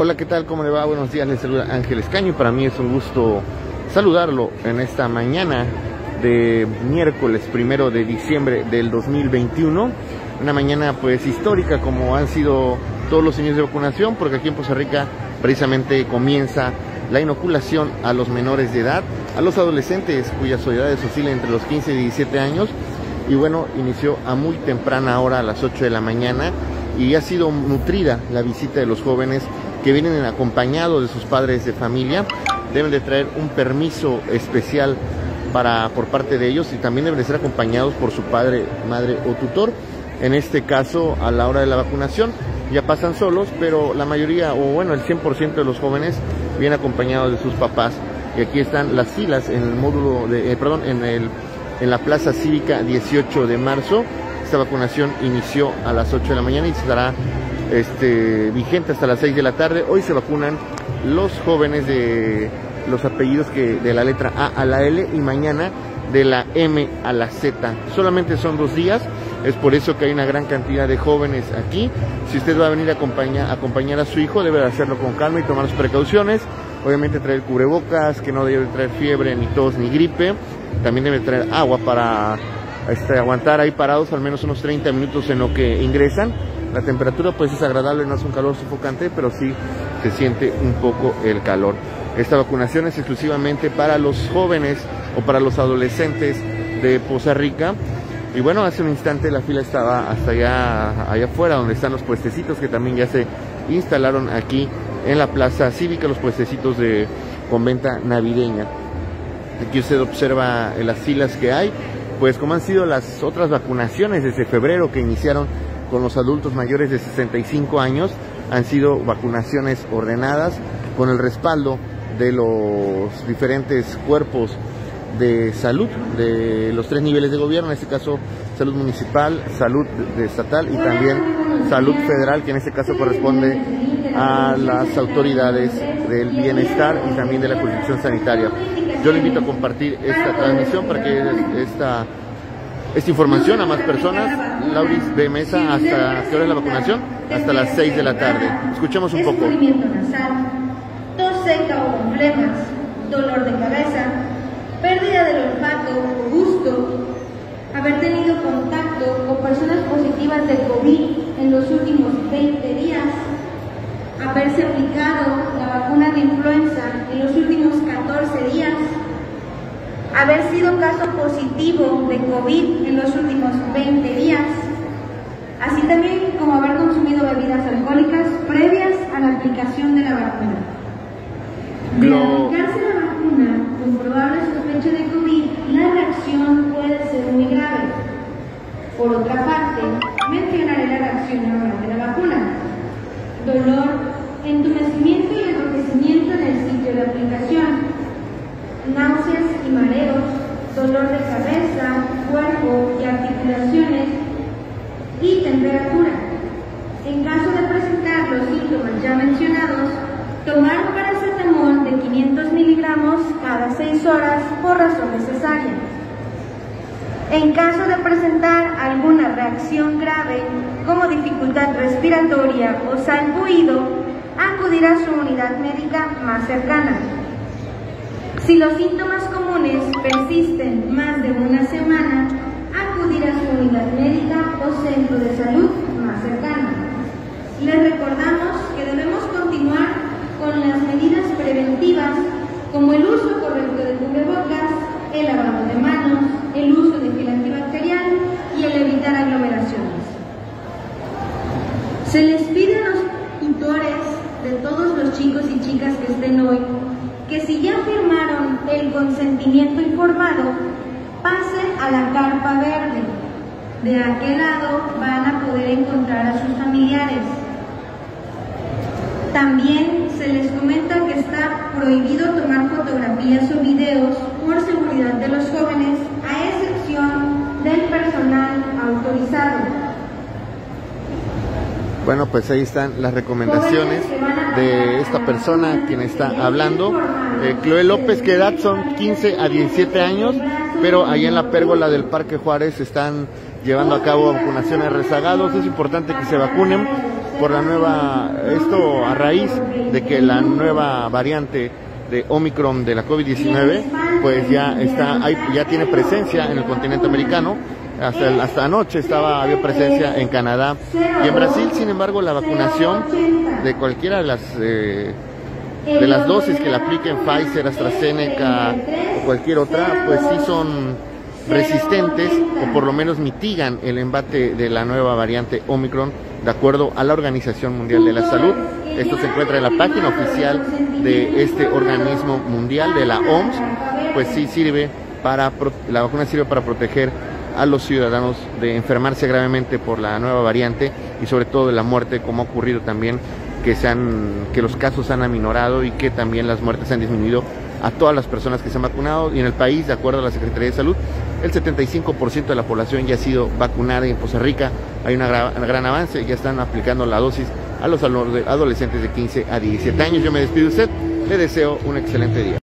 Hola, ¿qué tal? ¿Cómo le va? Buenos días, les saluda Ángel Escaño. Para mí es un gusto saludarlo en esta mañana de miércoles primero de diciembre del 2021. Una mañana pues histórica como han sido todos los años de vacunación, porque aquí en Costa Rica precisamente comienza la inoculación a los menores de edad, a los adolescentes cuyas edades oscilan entre los 15 y 17 años. Y bueno, inició a muy temprana hora, a las 8 de la mañana, y ha sido nutrida la visita de los jóvenes que vienen acompañados de sus padres de familia. Deben de traer un permiso especial para, por parte de ellos y también deben de ser acompañados por su padre, madre o tutor. En este caso, a la hora de la vacunación, ya pasan solos, pero la mayoría, o bueno, el 100% de los jóvenes vienen acompañados de sus papás. Y aquí están las filas en el módulo, de, eh, perdón, en, el, en la Plaza Cívica 18 de marzo. Esta vacunación inició a las 8 de la mañana y estará este, vigente hasta las 6 de la tarde. Hoy se vacunan los jóvenes de los apellidos que de la letra A a la L y mañana de la M a la Z. Solamente son dos días, es por eso que hay una gran cantidad de jóvenes aquí. Si usted va a venir a acompañar, a acompañar a su hijo, debe hacerlo con calma y tomar sus precauciones. Obviamente traer cubrebocas, que no debe traer fiebre, ni tos, ni gripe. También debe traer agua para este, aguantar ahí parados al menos unos 30 minutos en lo que ingresan. La temperatura pues es agradable, no es un calor sofocante, pero sí se siente un poco el calor. Esta vacunación es exclusivamente para los jóvenes o para los adolescentes de Poza Rica. Y bueno, hace un instante la fila estaba hasta allá, allá afuera, donde están los puestecitos que también ya se instalaron aquí en la plaza cívica, los puestecitos de conventa navideña. Aquí usted observa las filas que hay, pues como han sido las otras vacunaciones desde febrero que iniciaron con los adultos mayores de 65 años, han sido vacunaciones ordenadas con el respaldo de los diferentes cuerpos de salud de los tres niveles de gobierno, en este caso salud municipal, salud estatal y también salud federal, que en este caso corresponde a las autoridades del bienestar y también de la jurisdicción sanitaria. Yo le invito a compartir esta transmisión para que esta, esta información a más personas. Lauris de Mesa, ¿hasta qué hora es la vacunación? Hasta las 6 de la tarde. Escuchemos un poco. Tos seca o con flemas, dolor de cabeza, pérdida del olfato o gusto, haber tenido contacto con personas positivas de COVID en los últimos 20 días, haberse aplicado la vacuna de influenza en los últimos 14 días, haber sido caso positivo de COVID en los últimos 20 días, así también como haber consumido bebidas alcohólicas previas a la aplicación de la vacuna. De aplicarse la vacuna con probable sospecha de COVID, la reacción puede ser muy grave. Por otra parte, mencionaré la reacción normal de la vacuna. Dolor, entumecimiento y enrojecimiento en el sitio de aplicación, náuseas y mareos, dolor de cabeza, cuerpo y articulaciones y temperatura. En caso de presentar los síntomas ya mencionados, tomar paracetamol de 500 miligramos cada 6 horas por razón necesaria. En caso de presentar alguna reacción grave, como dificultad respiratoria o salbuido, acudir a su unidad médica más cercana. Si los síntomas comunes persisten más de una semana, acudir a su unidad médica o centro de salud más cercano. Les recordamos que debemos continuar con las medidas como el uso correcto de cubrebocas, el lavado de manos, el uso de gel antibacterial y el evitar aglomeraciones. Se les pide a los tutores de todos los chicos y chicas que estén hoy que si ya firmaron el consentimiento informado, pasen a la carpa verde. De aquel lado van a poder encontrar a sus familiares. También se les comenta que está prohibido tomar fotografías o videos por seguridad de los jóvenes, a excepción del personal autorizado. Bueno, pues ahí están las recomendaciones de esta persona quien está hablando. Eh, Chloe López, que edad son 15 a 17 años, pero ahí en la pérgola del Parque Juárez están llevando a cabo vacunaciones rezagados. Es importante que se vacunen por la nueva, esto a raíz de que la nueva variante de Omicron de la COVID-19, pues ya está, ya tiene presencia en el continente americano. Hasta, hasta anoche estaba, había presencia en Canadá y en Brasil, sin embargo, la vacunación de cualquiera de las eh, de las dosis que le apliquen Pfizer, AstraZeneca o cualquier otra, pues sí son resistentes o por lo menos mitigan el embate de la nueva variante Omicron de acuerdo a la Organización Mundial de la Salud. Esto se encuentra en la página oficial de este organismo mundial, de la OMS, pues sí sirve para, la vacuna sirve para proteger a los ciudadanos de enfermarse gravemente por la nueva variante y sobre todo de la muerte, como ha ocurrido también que, se han, que los casos han aminorado y que también las muertes han disminuido a todas las personas que se han vacunado y en el país, de acuerdo a la Secretaría de Salud, el 75% de la población ya ha sido vacunada y en Costa Rica hay un gran avance, ya están aplicando la dosis a los adolescentes de 15 a 17 años. Yo me despido de usted, le deseo un excelente día.